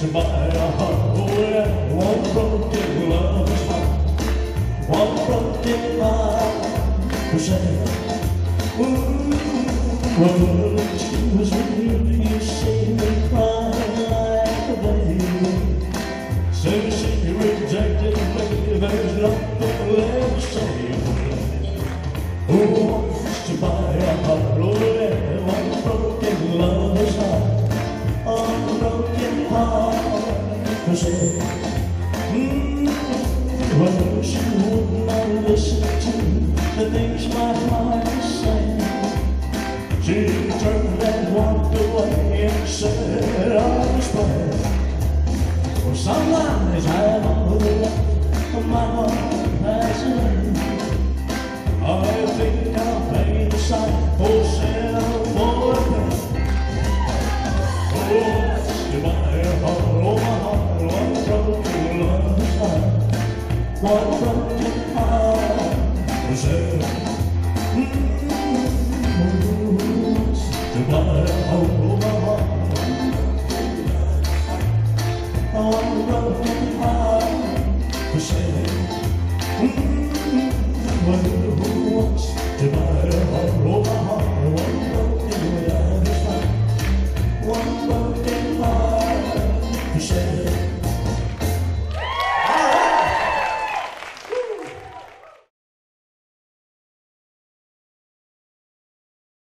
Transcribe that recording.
to my heart. Oh, one broken love's heart, one broken heart. Was that? Ooh, well, she was real. You see me cry like a baby. Since she rejected me, there's nothing left to say. Who wants to buy a heart? Oh, one broken love's well, she would not listen to the things my heart was saying. She turned and walked away and said I I my heart. I think I'll pay the sign One broken heart, share.